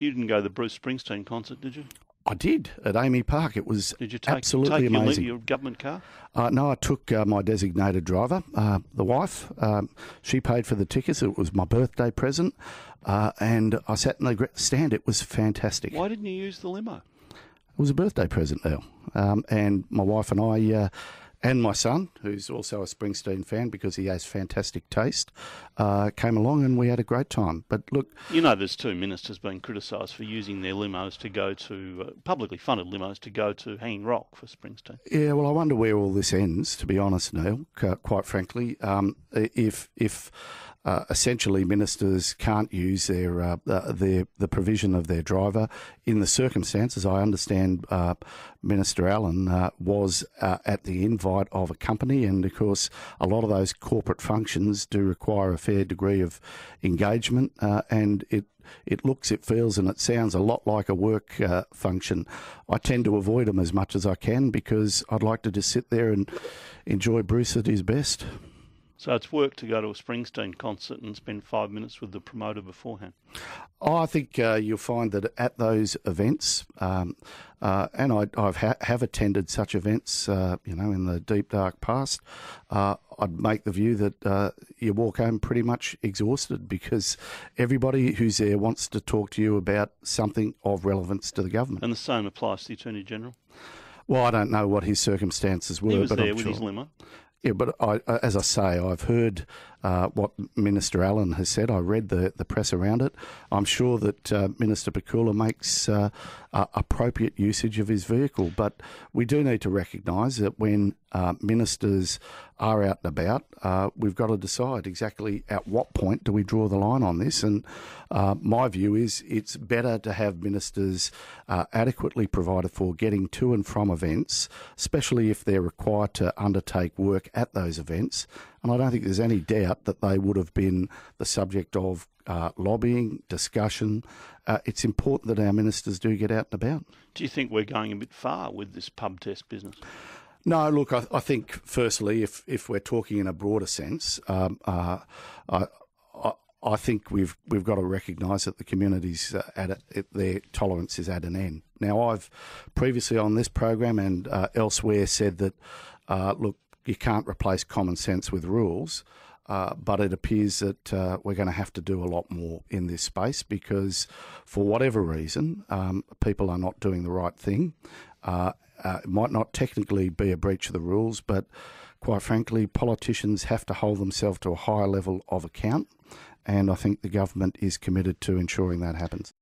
You didn't go to the Bruce Springsteen concert, did you? I did at AAMI Park. It was Did you take, absolutely take your, amazing. your government car? Uh, no, I took uh, my designated driver, uh, the wife. Um, she paid for the tickets. It was my birthday present, uh, and I sat in the stand. It was fantastic. Why didn't you use the limo? It was a birthday present, Earl. Um, and my wife and I, uh, and my son, who's also a Springsteen fan because he has fantastic taste, uh, came along and we had a great time. But look, You know, there's two ministers being criticised for using their limos to go to uh, publicly funded limos to go to Hanging Rock for Springsteen. Yeah, well, I wonder where all this ends. To be honest, Neil, quite frankly, um, if if uh, essentially ministers can't use their uh, their the provision of their driver in the circumstances, I understand uh, Minister Allan uh, was uh, at the invite of a company, and of course, a lot of those corporate functions do require a fair degree of engagement, and it it looks, it feels, and it sounds a lot like a work uh, function. I tend to avoid them as much as I can because I'd like to just sit there and enjoy Bruce at his best. So it's work to go to a Springsteen concert and spend five minutes with the promoter beforehand. Oh, I think uh, you'll find that at those events, um, uh, and I I've ha- have attended such events, uh, you know, in the deep dark past. Uh, I'd make the view that uh, you walk home pretty much exhausted because everybody who's there wants to talk to you about something of relevance to the government. And the same applies to the Attorney General. Well, I don't know what his circumstances were, He was but there I'm with sure. his limo. Yeah, but I, uh, as I say, I've heard uh, what Minister Allan has said. I read the, the press around it. I'm sure that uh, Minister Pakula makes uh, appropriate usage of his vehicle, but we do need to recognise that when uh, ministers are out and about, uh, we've got to decide exactly at what point do we draw the line on this. And my view is it's better to have ministers adequately provided for getting to and from events, especially if they're required to undertake work at those events. And I don't think there's any doubt that they would have been the subject of uh, lobbying, discussion. Uh, it's important that our ministers do get out and about. Do you think we're going a bit far with this pub test business? No, look, I, I think firstly, if if we're talking in a broader sense, um, uh, I, I I think we've we've got to recognise that the community's uh, at a, it, their tolerance is at an end. Now, I've previously on this program and uh, elsewhere said that uh, look, you can't replace common sense with rules. Uh, but it appears that uh, we're going to have to do a lot more in this space because, for whatever reason, um, people are not doing the right thing. Uh, uh, it might not technically be a breach of the rules, but quite frankly, politicians have to hold themselves to a higher level of account. And I think the government is committed to ensuring that happens.